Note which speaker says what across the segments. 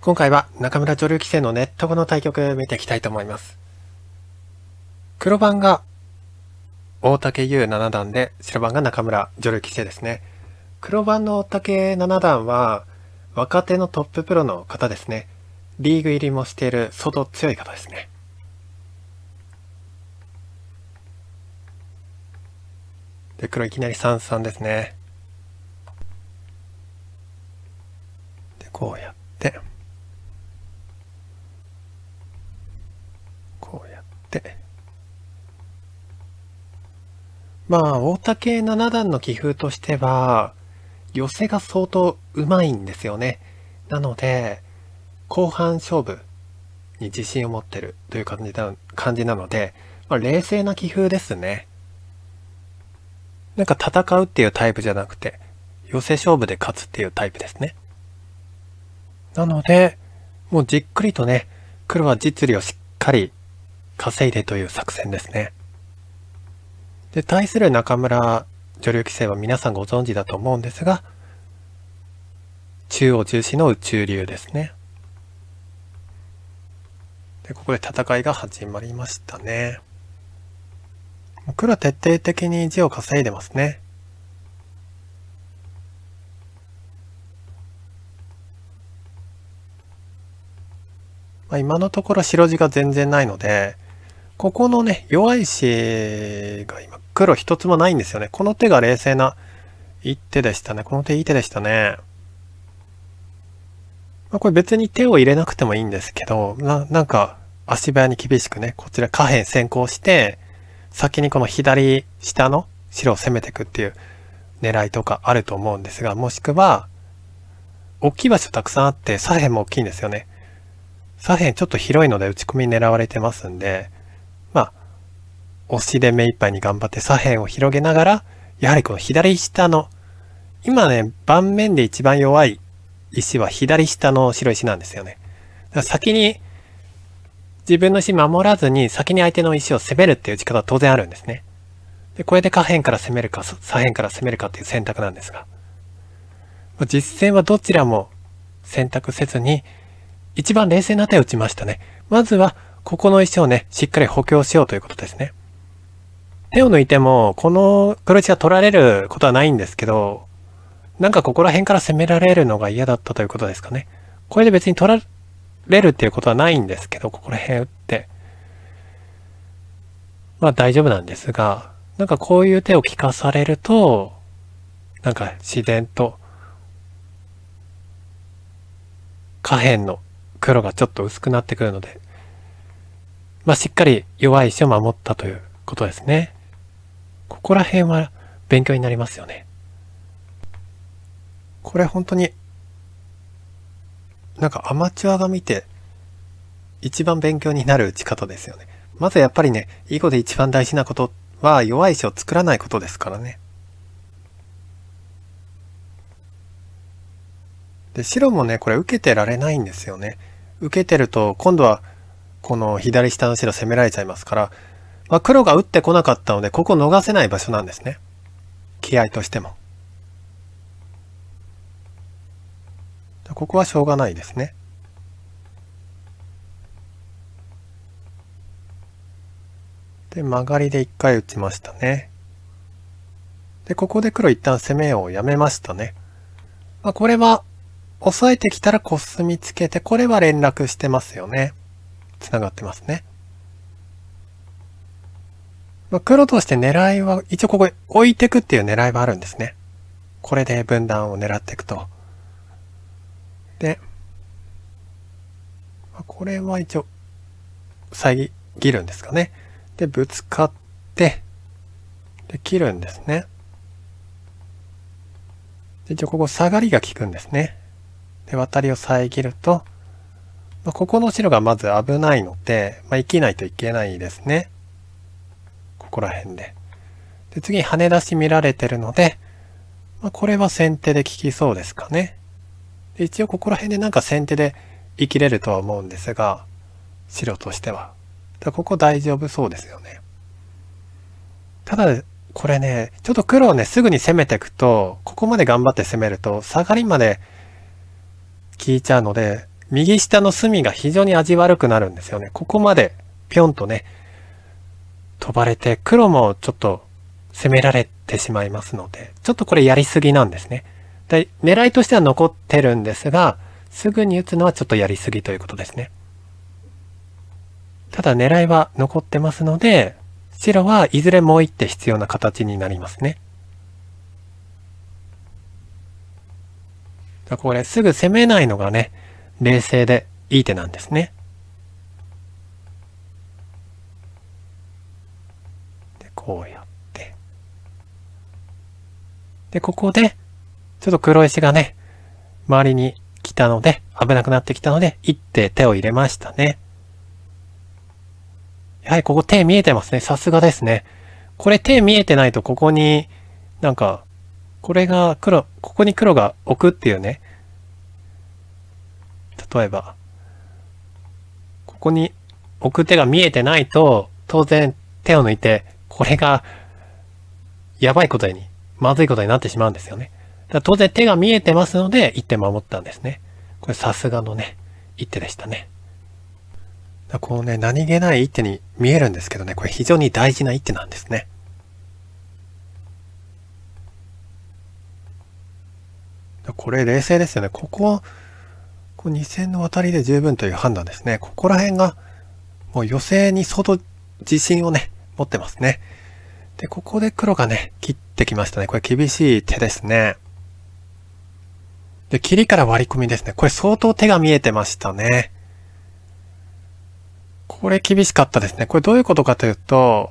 Speaker 1: 今回は中村女流棋聖のネット後の対局見ていきたいと思います。黒番が大竹優七段で、白番が中村女流棋聖ですね。黒番の大竹七段は若手のトッププロの方ですね。リーグ入りもしている相当強い方ですね。で、黒いきなり三々ですね。で、こうやって、まあ、大竹七段の棋風としては、寄せが相当うまいんですよね。なので、後半勝負に自信を持ってるという感じな感じなので、まあ、冷静な棋風ですね。なんか戦うっていうタイプじゃなくて、寄せ勝負で勝つっていうタイプですね。なので、もうじっくりとね、黒は実利をしっかり稼いでという作戦ですね。で、対する中村女流棋聖は皆さんご存知だと思うんですが、中央重視の宇宙流ですね。で、ここで戦いが始まりましたね。黒徹底的に地を稼いでますね。まあ、今のところ白地が全然ないので、ここのね、弱い石が今、黒一つもないんですよね。この手が冷静な一手でしたね。この手いい手でしたね。まあ、これ別に手を入れなくてもいいんですけど、な、なんか足早に厳しくね、こちら下辺先行して、先にこの左下の白を攻めていくっていう狙いとかあると思うんですが、もしくは、大きい場所たくさんあって左辺も大きいんですよね。左辺ちょっと広いので打ち込み狙われてますんで、押しで目いっぱいに頑張って左辺を広げながら、やはりこの左下の、今ね、盤面で一番弱い石は左下の白石なんですよね。だから先に自分の石守らずに先に相手の石を攻めるっていう打ち方は当然あるんですね。で、これで下辺から攻めるか、左辺から攻めるかっていう選択なんですが。実戦はどちらも選択せずに、一番冷静な手を打ちましたね。まずはここの石をね、しっかり補強しようということですね。手を抜いても、この黒石が取られることはないんですけど、なんかここら辺から攻められるのが嫌だったということですかね。これで別に取られるっていうことはないんですけど、ここら辺打って。まあ大丈夫なんですが、なんかこういう手を聞かされると、なんか自然と、下辺の黒がちょっと薄くなってくるので、まあ、しっかり弱い石を守ったということですね。ここら辺は勉強になりますよね。これ本当に、なんかアマチュアが見て一番勉強になる打ち方ですよね。まずやっぱりね、囲碁で一番大事なことは弱い石を作らないことですからね。で、白もね、これ受けてられないんですよね。受けてると、今度はこの左下の白攻められちゃいますから、まあ、黒が打ってこなかったので、ここ逃せない場所なんですね。気合としても。ここはしょうがないですね。で、曲がりで一回打ちましたね。で、ここで黒一旦攻めをやめましたね。まあ、これは、押さえてきたらコスミつけて、これは連絡してますよね。つながってますね。まあ、黒として狙いは、一応ここに置いていくっていう狙いはあるんですね。これで分断を狙っていくと。で、まあ、これは一応、遮るんですかね。で、ぶつかって、で、切るんですね。で、一応ここ下がりが効くんですね。で、渡りを遮ると、まあ、ここの白がまず危ないので、まあ、生きないといけないですね。ここら辺で。で、次に跳出し見られてるので、まあ、これは先手で効きそうですかね。で一応ここら辺でなんか先手で生きれるとは思うんですが、白としては。だここ大丈夫そうですよね。ただ、これね、ちょっと黒をね、すぐに攻めていくと、ここまで頑張って攻めると、下がりまで効いちゃうので、右下の隅が非常に味悪くなるんですよね。ここまでぴょんとね、飛ばれて、黒もちょっと攻められてしまいますので、ちょっとこれやりすぎなんですね。で、狙いとしては残ってるんですが、すぐに打つのはちょっとやりすぎということですね。ただ狙いは残ってますので、白はいずれもう一手必要な形になりますね。これすぐ攻めないのがね、冷静でいい手なんですね。で、こうやって。で、ここで、ちょっと黒石がね、周りに来たので、危なくなってきたので、一手手を入れましたね。やはりここ手見えてますね。さすがですね。これ手見えてないとここに、なんか、これが黒、ここに黒が置くっていうね。例えば、ここに置く手が見えてないと、当然手を抜いて、これが、やばいことに、まずいことになってしまうんですよね。だ当然手が見えてますので、一手守ったんですね。これさすがのね、一手でしたね。こうね、何気ない一手に見えるんですけどね、これ非常に大事な一手なんですね。これ冷静ですよね。ここは、こう2線の渡りで十分という判断ですね。ここら辺が、もう予勢に相当自信をね、持ってますね。で、ここで黒がね、切ってきましたね。これ厳しい手ですね。で、切りから割り込みですね。これ相当手が見えてましたね。これ厳しかったですね。これどういうことかというと、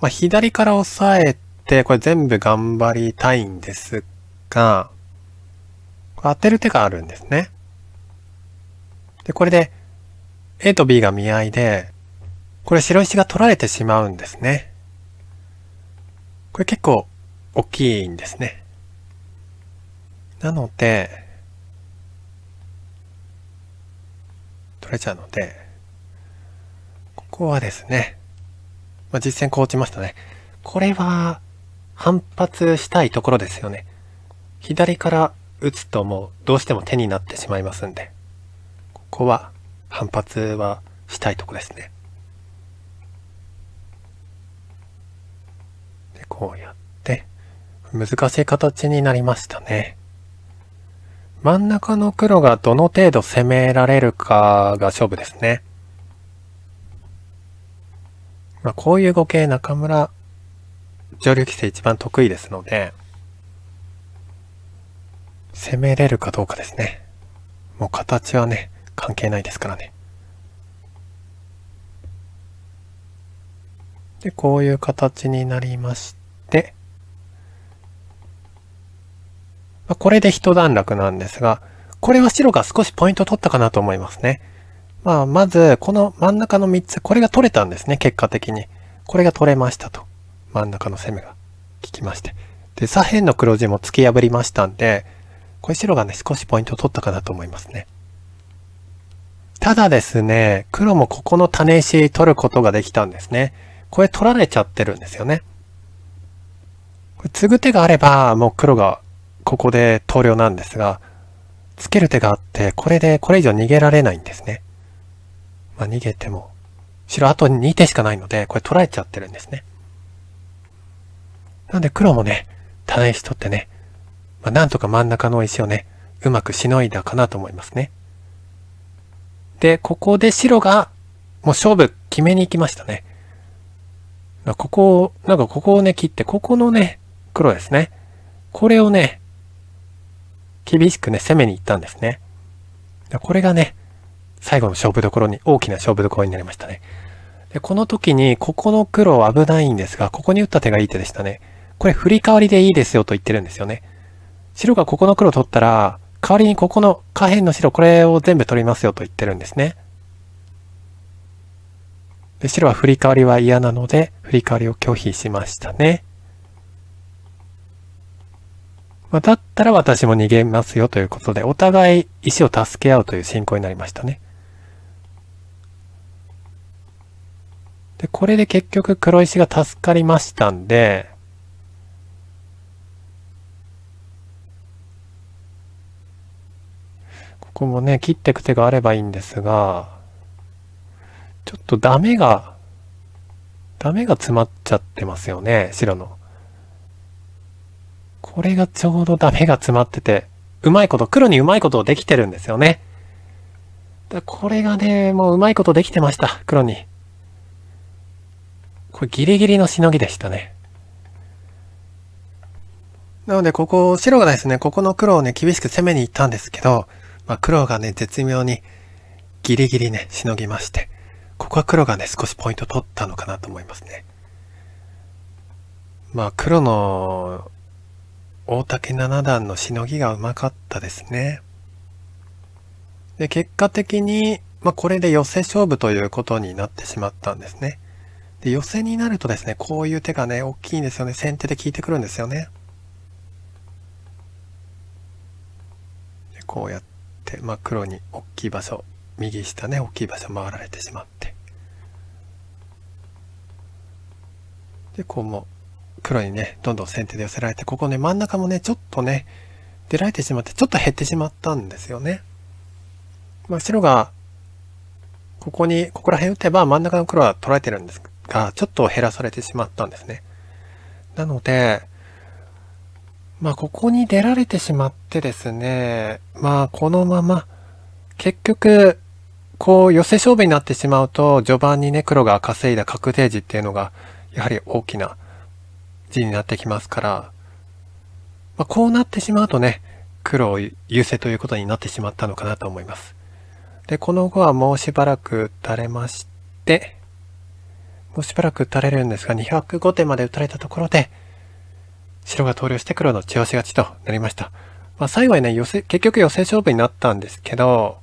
Speaker 1: まあ、左から押さえて、これ全部頑張りたいんですが、当てる手があるんですね。で、これで A と B が見合いで、これ白石が取られてしまうんですね。これ結構大きいんですね。なので、取れちゃうので、ここはですね、まあ、実戦こう打ちましたね。これは反発したいところですよね。左から打つともうどうしても手になってしまいますんで、ここは反発はしたいとこですね。こうやって、難しい形になりましたね。真ん中の黒がどの程度攻められるかが勝負ですね。まあ、こういう語形中村上流棋聖一番得意ですので、攻めれるかどうかですね。もう形はね、関係ないですからね。で、こういう形になりまして、まあ、これで一段落なんですが、これは白が少しポイント取ったかなと思いますね。まあ、まず、この真ん中の3つ、これが取れたんですね、結果的に。これが取れましたと。真ん中の攻めが効きまして。で、左辺の黒地も突き破りましたんで、これ白がね、少しポイント取ったかなと思いますね。ただですね、黒もここの種石取ることができたんですね。これ取られちゃってるんですよね。これ継ぐ手があれば、もう黒がここで投了なんですが、つける手があって、これでこれ以上逃げられないんですね。まあ逃げても、白あと2手しかないので、これ取られちゃってるんですね。なんで黒もね、種石取ってね、まあなんとか真ん中の石をね、うまくしのいだかなと思いますね。で、ここで白が、もう勝負決めに行きましたね。ここを、なんかここをね、切って、ここのね、黒ですね。これをね、厳しくね、攻めに行ったんですね。これがね、最後の勝負どころに、大きな勝負どころになりましたね。で、この時に、ここの黒危ないんですが、ここに打った手がいい手でしたね。これ振り替わりでいいですよと言ってるんですよね。白がここの黒取ったら、代わりにここの下辺の白、これを全部取りますよと言ってるんですね。で、白は振り替わりは嫌なので、振り替わりを拒否しましたね。まあ、だったら私も逃げますよということで、お互い石を助け合うという進行になりましたね。で、これで結局黒石が助かりましたんで、ここもね、切っていく手があればいいんですが、ちょっとダメが、ダメが詰まっちゃってますよね、白の。これがちょうどダメが詰まってて、うまいこと、黒にうまいことできてるんですよね。だこれがね、もううまいことできてました、黒に。これギリギリのしのぎでしたね。なので、ここ、白がですね、ここの黒をね、厳しく攻めに行ったんですけど、まあ、黒がね、絶妙にギリギリね、しのぎまして、ここは黒がね、少しポイント取ったのかなと思いますね。まあ、黒の大竹七段のしのぎがうまかったですね。で、結果的に、まあ、これで寄せ勝負ということになってしまったんですね。で、寄せになるとですね、こういう手がね、大きいんですよね。先手で効いてくるんですよね。でこうやって、まあ、黒に大きい場所、右下ね、大きい場所回られてしまって。で、こうも黒にね、どんどん先手で寄せられて、ここね、真ん中もね、ちょっとね、出られてしまって、ちょっと減ってしまったんですよね。まあ、白が、ここに、ここら辺打てば真ん中の黒は取られてるんですが、ちょっと減らされてしまったんですね。なので、まあ、ここに出られてしまってですね、まあ、このまま、結局、こう、寄せ勝負になってしまうと、序盤にね、黒が稼いだ確定時っていうのが、やはり大きな字になってきますから、まあ、こうなってしまうとね、黒を優勢ということになってしまったのかなと思います。で、この後はもうしばらく打たれまして、もうしばらく打たれるんですが、205手まで打たれたところで、白が投了して黒の血押し勝ちとなりました。まあ、最後はね、寄せ、結局寄せ勝負になったんですけど、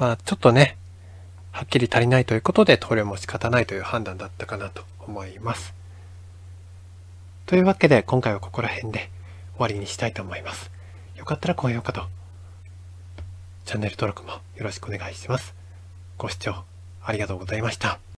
Speaker 1: まあ、ちょっとね、はっきり足りないということで投了も仕方ないという判断だったかなと思います。というわけで今回はここら辺で終わりにしたいと思います。よかったら高評価とチャンネル登録もよろしくお願いします。ご視聴ありがとうございました。